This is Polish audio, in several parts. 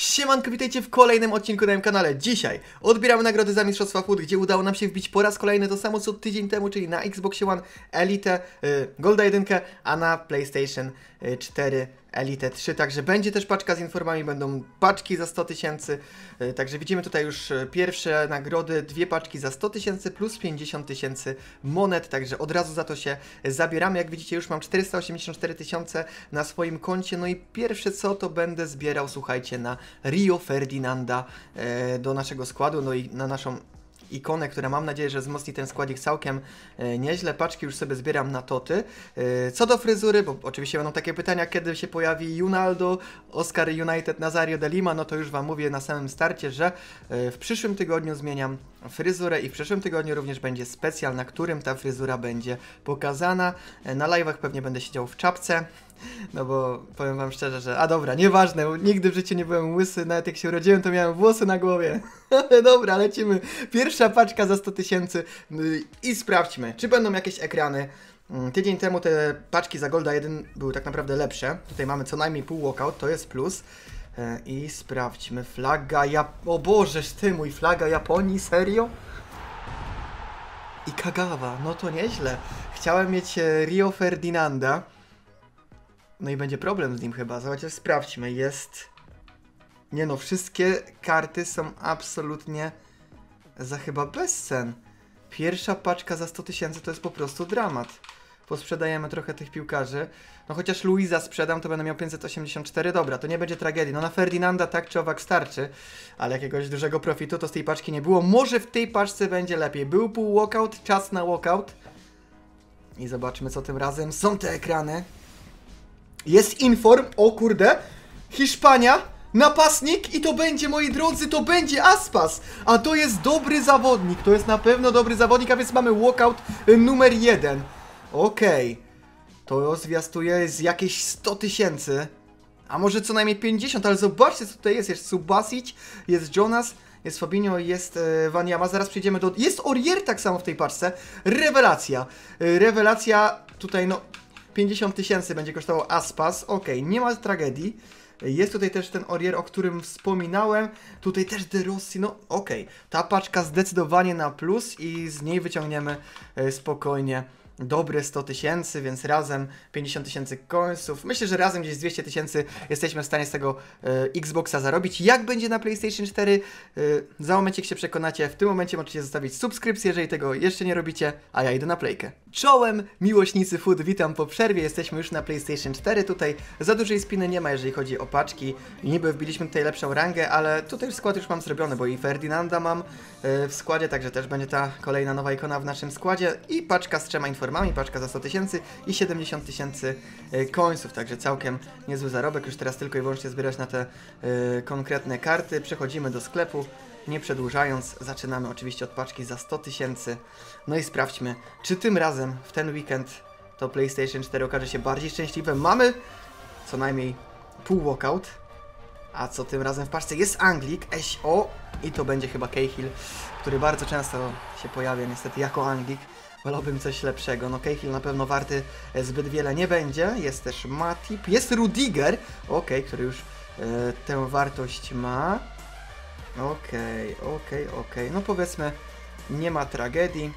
Siemanko, witajcie w kolejnym odcinku na moim kanale. Dzisiaj odbieramy nagrody za Mistrzostwa Food, gdzie udało nam się wbić po raz kolejny to samo co tydzień temu, czyli na Xbox One Elite, y, Golda 1, a na PlayStation y, 4 Elite 3. Także będzie też paczka z informami, będą paczki za 100 tysięcy. Y, także widzimy tutaj już y, pierwsze nagrody, dwie paczki za 100 tysięcy plus 50 tysięcy monet, także od razu za to się zabieramy. Jak widzicie już mam 484 tysiące na swoim koncie, no i pierwsze co to będę zbierał, słuchajcie, na Rio Ferdinanda e, do naszego składu, no i na naszą ikonę, która mam nadzieję, że wzmocni ten składzik całkiem e, nieźle. Paczki już sobie zbieram na toty. E, co do fryzury, bo oczywiście będą takie pytania, kiedy się pojawi Junaldo, Oscar United, Nazario de Lima, no to już Wam mówię na samym starcie, że e, w przyszłym tygodniu zmieniam fryzurę i w przyszłym tygodniu również będzie specjal, na którym ta fryzura będzie pokazana. E, Na live'ach pewnie będę siedział w czapce. No bo powiem wam szczerze, że. A dobra, nieważne, nigdy w życiu nie byłem łysy, nawet jak się urodziłem, to miałem włosy na głowie. Ale dobra, lecimy. Pierwsza paczka za 100 tysięcy yy, i sprawdźmy, czy będą jakieś ekrany. Mm, Tydzień temu te paczki za Golda 1 były tak naprawdę lepsze. Tutaj mamy co najmniej pół walkout, to jest plus. E, I sprawdźmy. Flaga Jap... O Boże, ty mój, flaga Japonii, serio? I Kagawa, no to nieźle. Chciałem mieć e, Rio Ferdinanda. No i będzie problem z nim chyba. Zobaczcie, sprawdźmy. Jest. Nie no, wszystkie karty są absolutnie za chyba bezcen. Pierwsza paczka za 100 tysięcy to jest po prostu dramat. Posprzedajemy trochę tych piłkarzy. No chociaż Luiza sprzedam, to będę miał 584. Dobra, to nie będzie tragedii. No na Ferdinanda tak czy owak starczy, ale jakiegoś dużego profitu to z tej paczki nie było. Może w tej paczce będzie lepiej. Był pół walkout, czas na walkout. I zobaczmy co tym razem. Są te ekrany. Jest inform, o kurde, Hiszpania, napastnik i to będzie, moi drodzy, to będzie Aspas, a to jest dobry zawodnik, to jest na pewno dobry zawodnik, a więc mamy walkout y, numer jeden. Okej, to zwiastuje z jakieś 100 tysięcy, a może co najmniej 50, ale zobaczcie co tutaj jest, jest Subasic, jest Jonas, jest Fabinho, jest e, Wanyama, zaraz przejdziemy do... Jest Orier tak samo w tej paczce, rewelacja, E, rewelacja, tutaj no 50 tysięcy będzie kosztował Aspas. Ok, nie ma tragedii. Jest tutaj też ten Orier, o którym wspominałem. Tutaj też De Rossi. No ok, ta paczka zdecydowanie na plus i z niej wyciągniemy e, spokojnie dobre 100 tysięcy, więc razem 50 tysięcy końców. Myślę, że razem gdzieś z 200 tysięcy jesteśmy w stanie z tego e, Xboxa zarobić. Jak będzie na PlayStation 4? E, za momencik się przekonacie. W tym momencie możecie zostawić subskrypcję, jeżeli tego jeszcze nie robicie, a ja idę na playkę. Czołem, miłośnicy food, witam po przerwie. Jesteśmy już na PlayStation 4. Tutaj za dużej spiny nie ma, jeżeli chodzi o paczki. Niby wbiliśmy tutaj lepszą rangę, ale tutaj skład już mam zrobiony, bo i Ferdinanda mam e, w składzie, także też będzie ta kolejna nowa ikona w naszym składzie i paczka z trzema informami, paczka za 100 tysięcy i 70 tysięcy e, końców, także całkiem niezły zarobek. Już teraz tylko i wyłącznie zbierać na te e, konkretne karty. Przechodzimy do sklepu. Nie przedłużając, zaczynamy oczywiście od paczki za 100 tysięcy. No i sprawdźmy, czy tym razem w ten weekend to PlayStation 4 okaże się bardziej szczęśliwe. Mamy co najmniej pół walkout. A co tym razem w paczce jest Anglik, SO i to będzie chyba Cahill, który bardzo często się pojawia niestety jako Anglik. Wolałbym coś lepszego. No Cahill na pewno warty e, zbyt wiele nie będzie. Jest też Matip, jest Rudiger, okej, który już e, tę wartość ma. Okej, okej, okej. No powiedzmy, nie ma tragedii,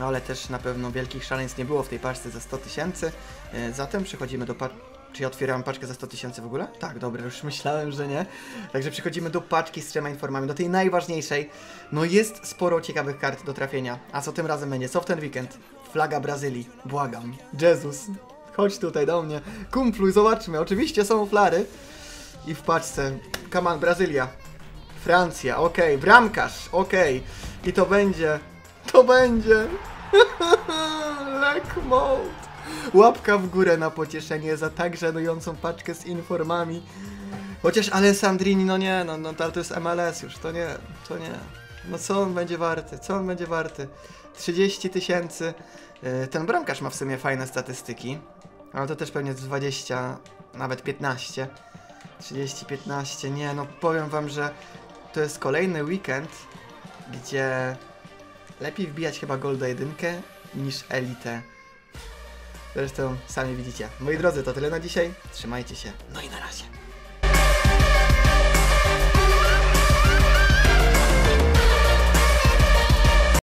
ale też na pewno wielkich szaleństw nie było w tej paczce za 100 tysięcy. E, Zatem przechodzimy do paczki. Czy ja otwierałem paczkę za 100 tysięcy w ogóle? Tak, dobra, już myślałem, że nie. Także przechodzimy do paczki z trzema informami, do tej najważniejszej. No jest sporo ciekawych kart do trafienia. A co tym razem będzie? Co w ten weekend? Flaga Brazylii. Błagam. Jezus. Chodź tutaj do mnie. Kumpluj, zobaczmy. Oczywiście są flary. I w paczce. On, Brazylia. Francja, okej. Bramkarz, okej. I to będzie... To będzie... Lek mode. Łapka w górę na pocieszenie za tak żenującą paczkę z informami. Chociaż Alessandrini, no nie, no, no to jest MLS już, to nie, to nie. No co on będzie warty, co on będzie warty? 30 tysięcy. Yy, Ten bramkarz ma w sumie fajne statystyki, ale to też pewnie z 20, nawet 15. 30, 15, nie, no powiem wam, że to jest kolejny weekend, gdzie lepiej wbijać chyba Golda 1 niż Elite. Zresztą sami widzicie. Moi drodzy, to tyle na dzisiaj. Trzymajcie się. No i na razie.